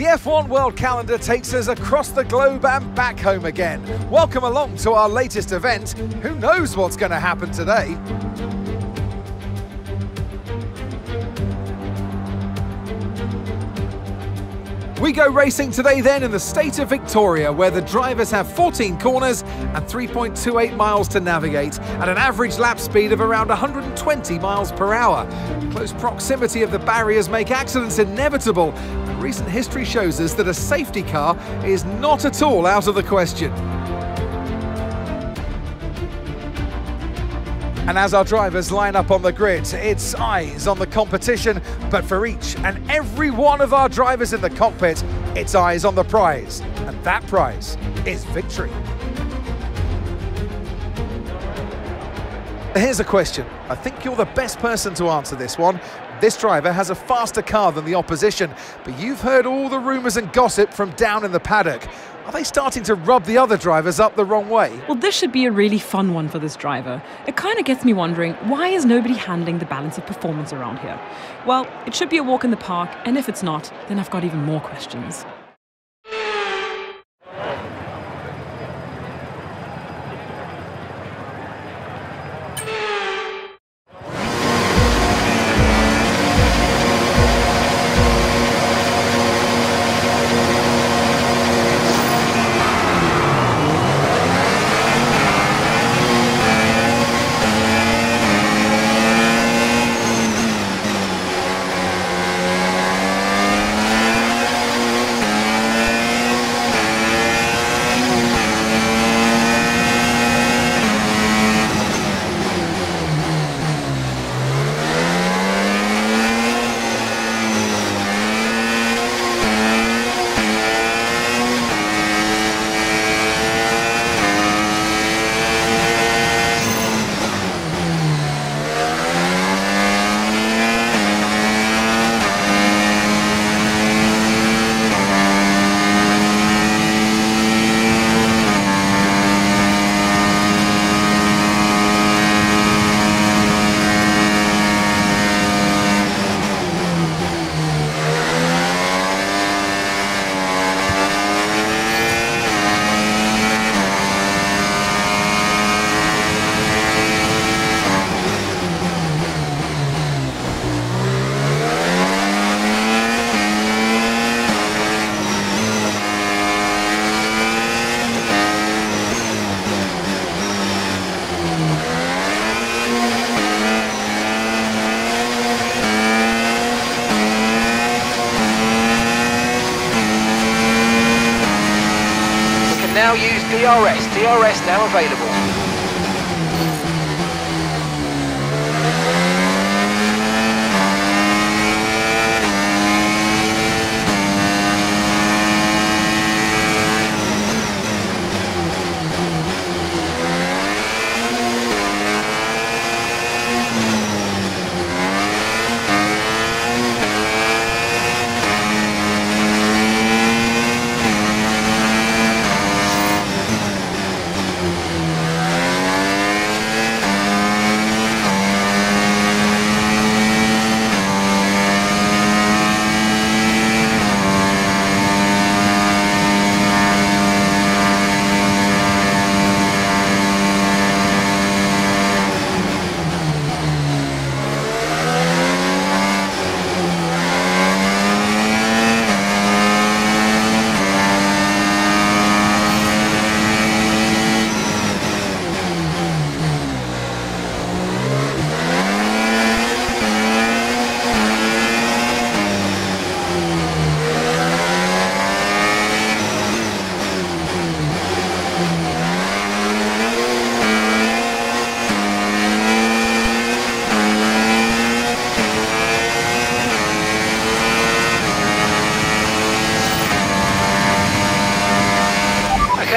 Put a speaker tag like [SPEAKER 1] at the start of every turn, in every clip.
[SPEAKER 1] The F1 World Calendar takes us across the globe and back home again. Welcome along to our latest event. Who knows what's going to happen today? We go racing today then in the state of Victoria, where the drivers have 14 corners and 3.28 miles to navigate at an average lap speed of around 120 miles per hour. Close proximity of the barriers make accidents inevitable, recent history shows us that a safety car is not at all out of the question. And as our drivers line up on the grid, it's eyes on the competition, but for each and every one of our drivers in the cockpit, it's eyes on the prize. And that prize is victory. Here's a question. I think you're the best person to answer this one. This driver has a faster car than the opposition, but you've heard all the rumours and gossip from down in the paddock. Are they starting to rub the other drivers up the wrong way?
[SPEAKER 2] Well, this should be a really fun one for this driver. It kind of gets me wondering why is nobody handling the balance of performance around here? Well, it should be a walk in the park, and if it's not, then I've got even more questions.
[SPEAKER 3] Now use DRS. DRS now available.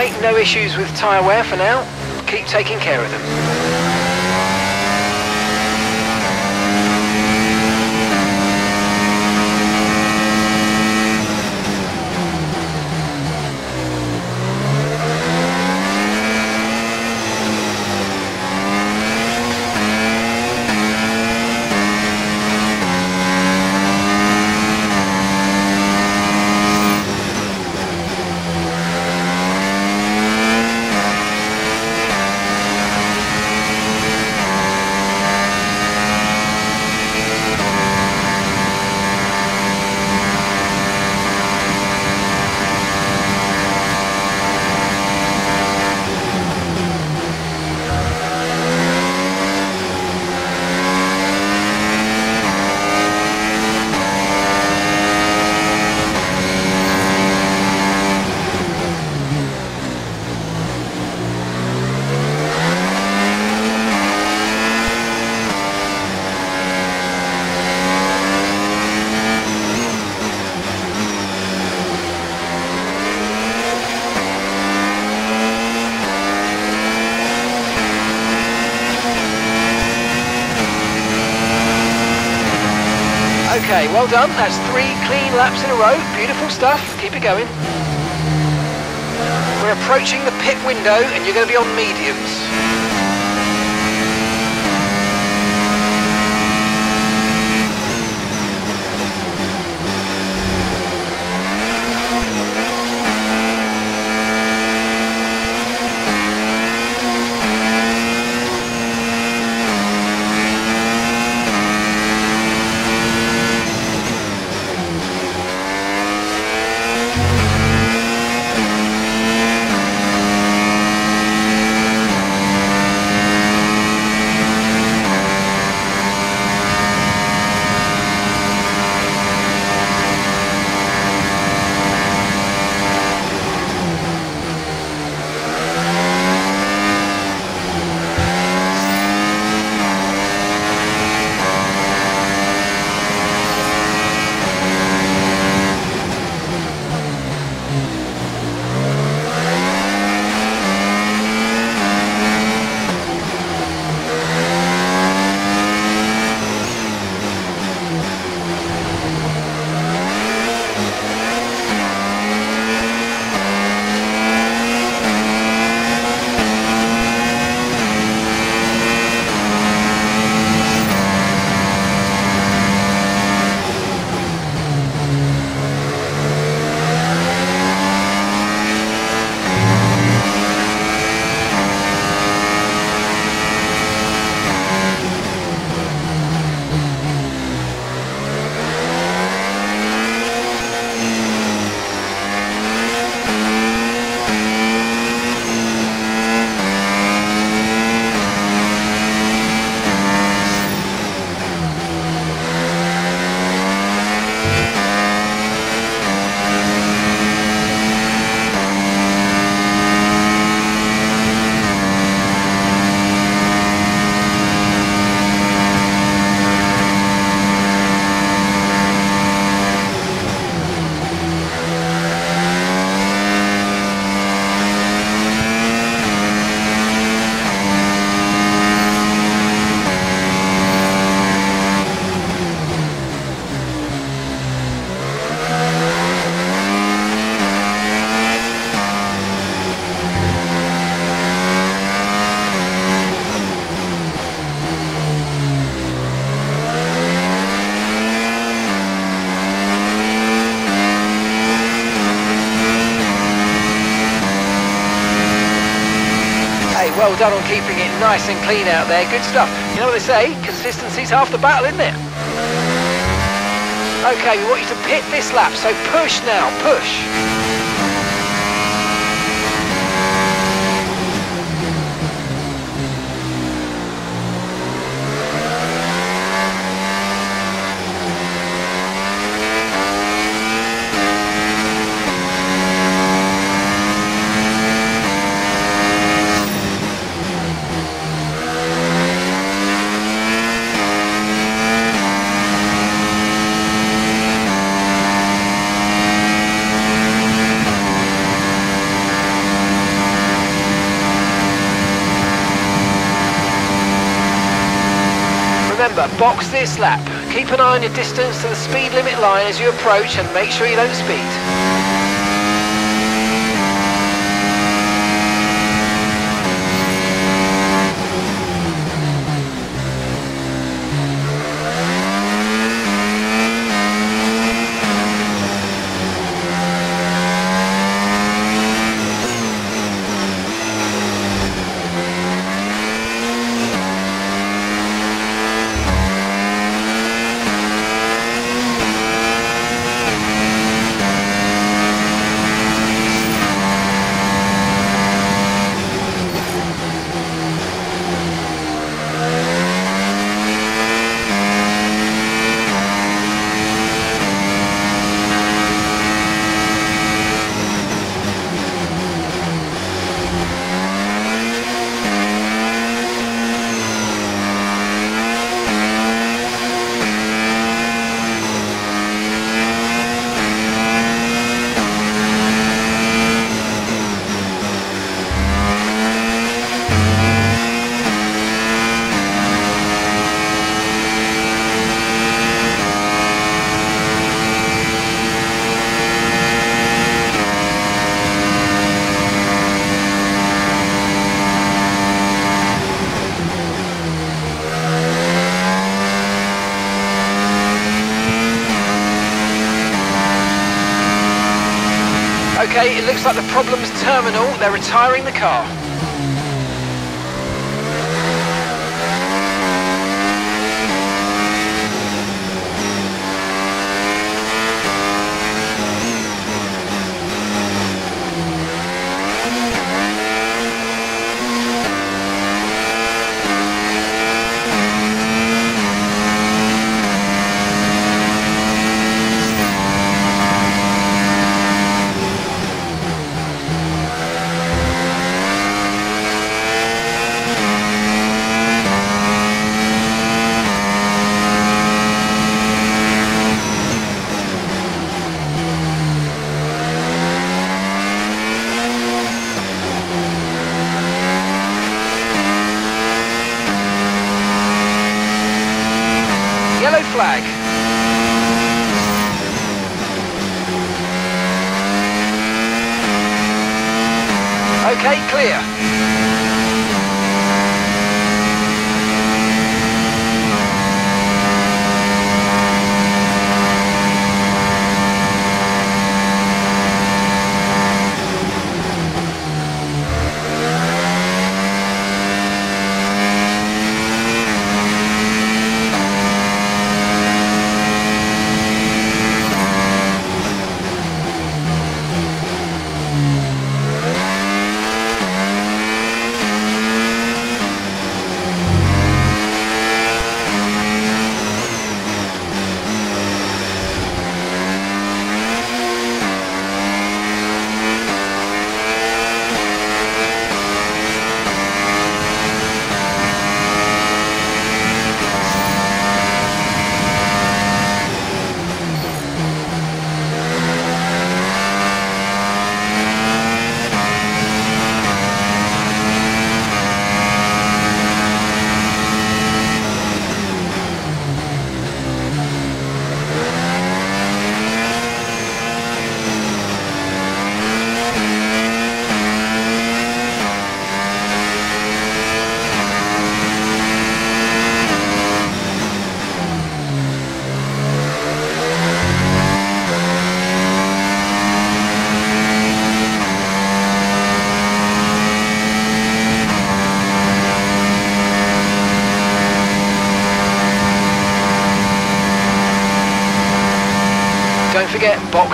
[SPEAKER 3] Okay, no issues with tyre wear for now. Keep taking care of them. Well done. That's three clean laps in a row. Beautiful stuff. Keep it going. We're approaching the pit window and you're going to be on mediums. Nice and clean out there. Good stuff. You know what they say? Consistency's half the battle, isn't it? Okay, we want you to pit this lap, so push now, push. Box this lap. Keep an eye on your distance to the speed limit line as you approach and make sure you don't speed. Looks like the problem's terminal. They're retiring the car.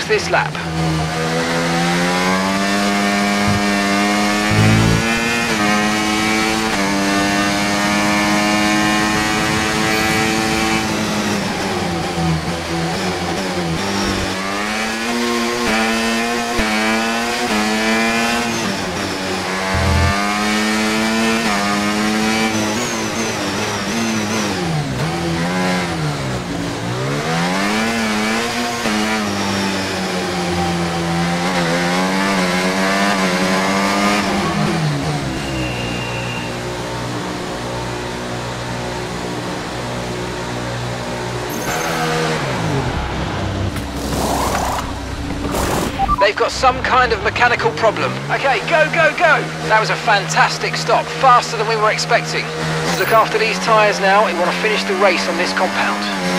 [SPEAKER 3] This lap. They've got some kind of mechanical problem. Okay, go, go, go! That was a fantastic stop, faster than we were expecting. Look after these tyres now, we want to finish the race on this compound.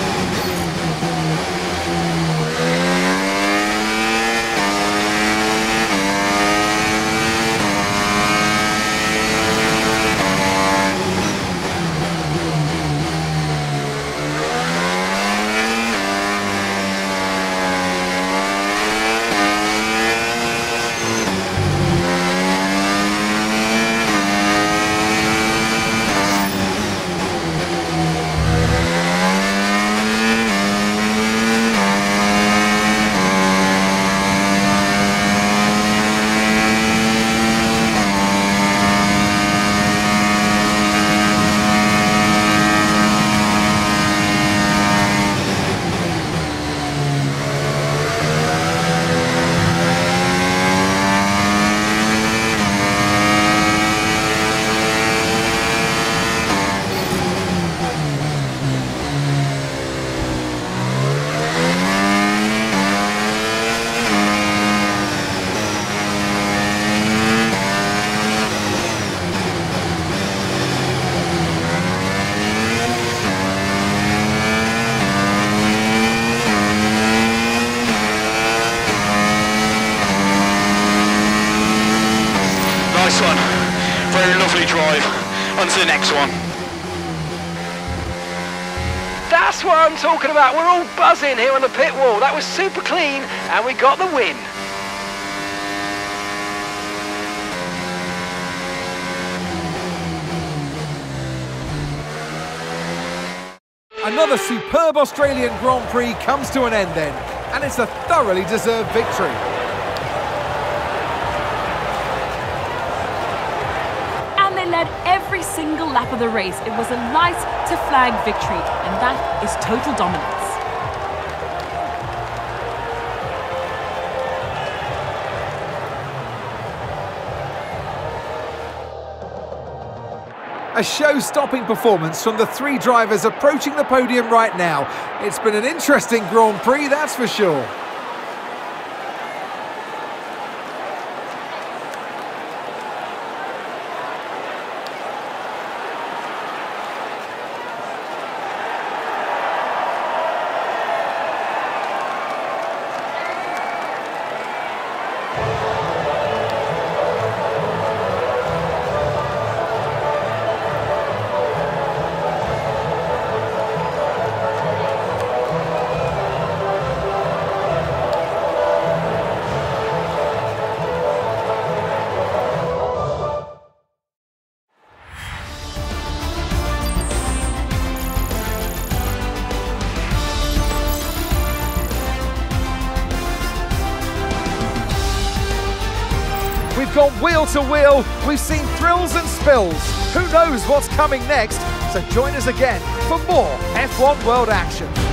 [SPEAKER 3] That's what I'm talking about. We're all buzzing here on the pit wall. That was super clean and we got the win.
[SPEAKER 1] Another superb Australian Grand Prix comes to an end then, and it's a thoroughly deserved victory.
[SPEAKER 2] Lap of the race. It was a light to flag victory, and that is total dominance.
[SPEAKER 1] A show-stopping performance from the three drivers approaching the podium right now. It's been an interesting Grand Prix, that's for sure. We've gone wheel to wheel. We've seen thrills and spills. Who knows what's coming next? So join us again for more F1 World action.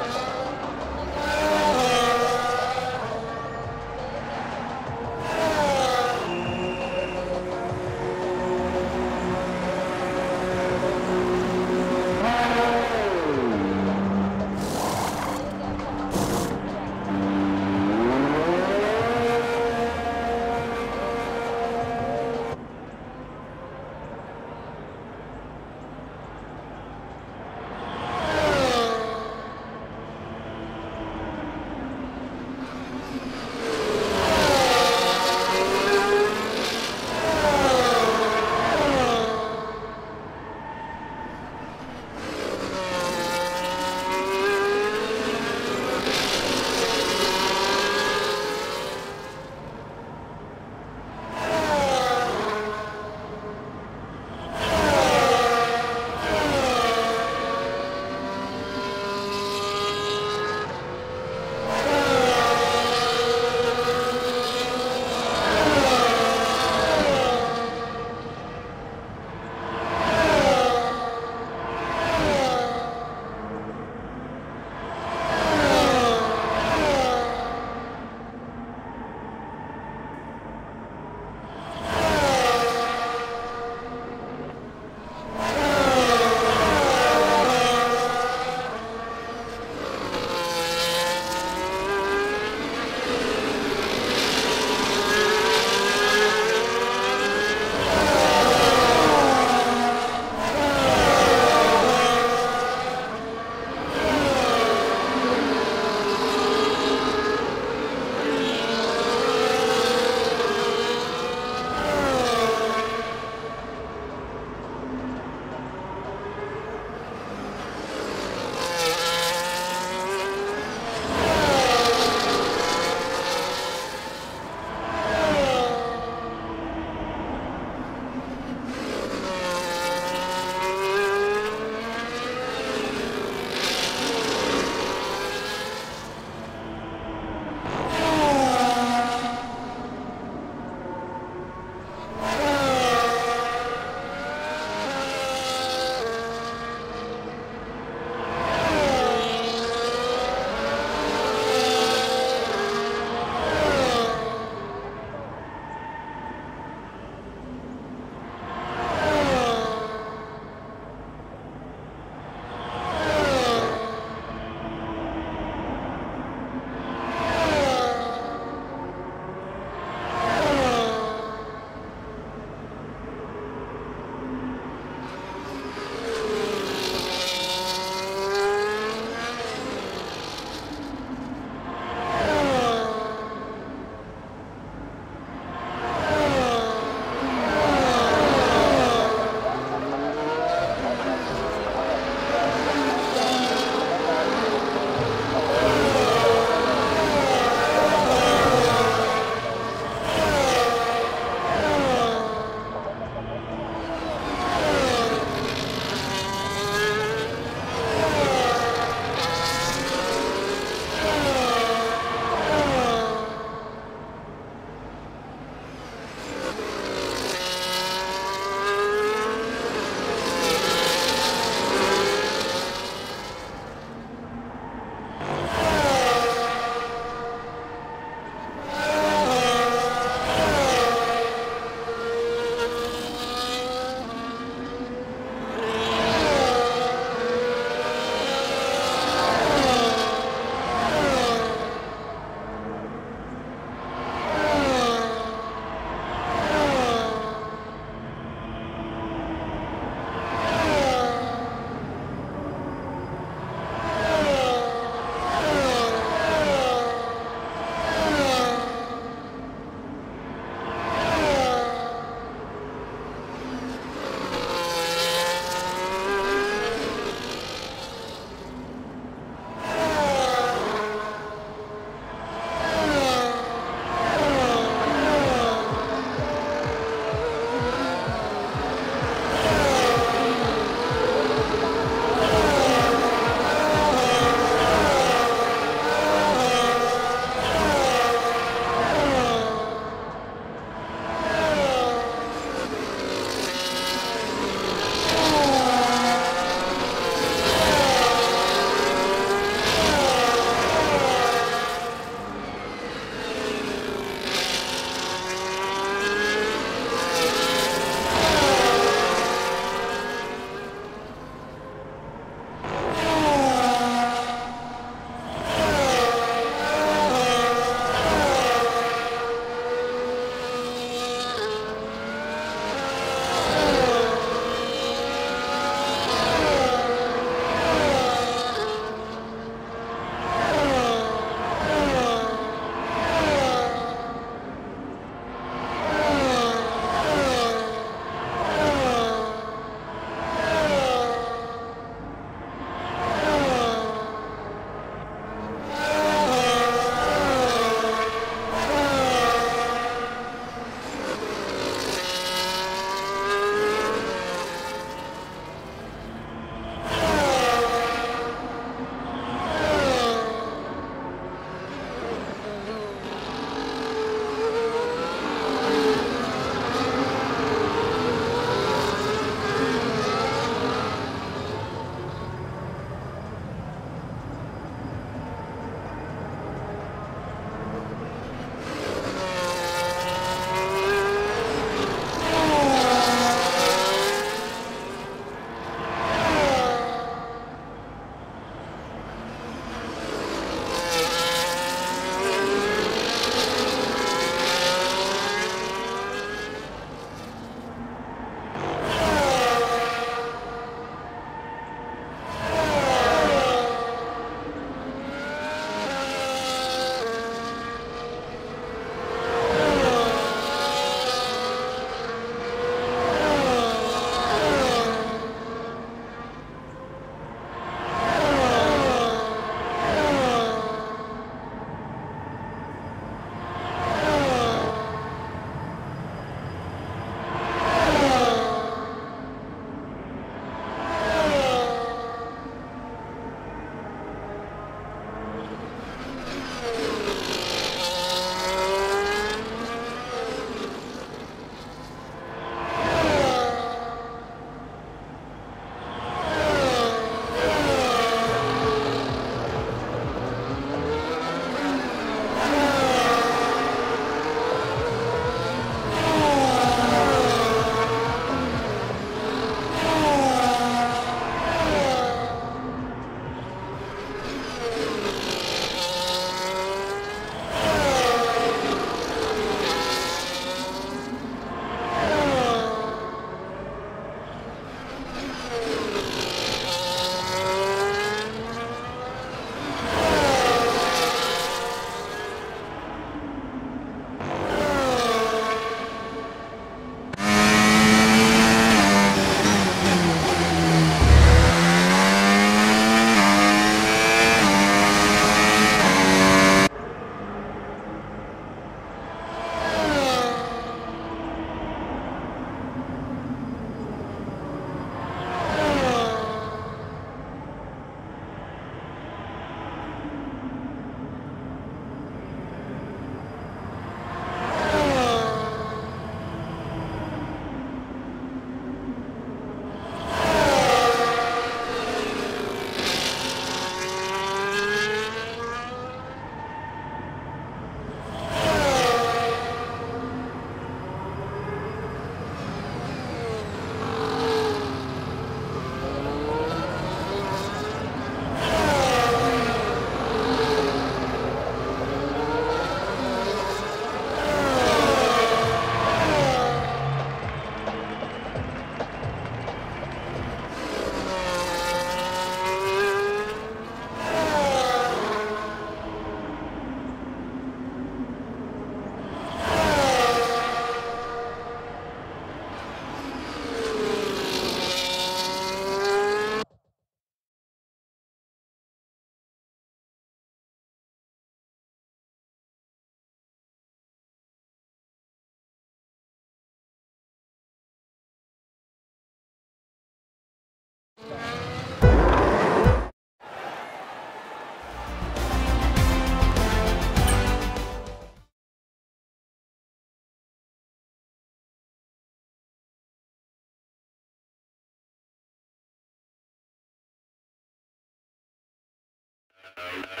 [SPEAKER 4] You.